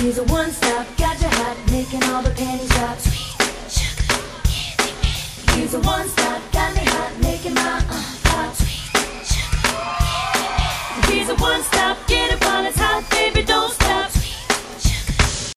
He's a one-stop, got your hot, making all the panties drop. Sweet sugar, candy man. He's a one-stop, got me hot, making my.